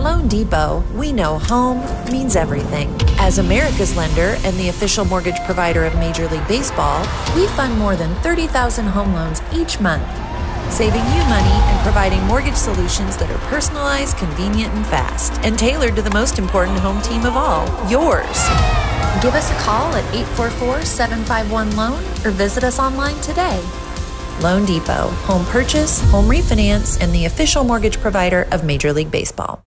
loanDepot, we know home means everything. As America's lender and the official mortgage provider of Major League Baseball, we fund more than 30,000 home loans each month, saving you money and providing mortgage solutions that are personalized, convenient, and fast, and tailored to the most important home team of all, yours. Give us a call at 844 751 Loan or visit us online today. loanDepot, home purchase, home refinance, and the official mortgage provider of Major League Baseball.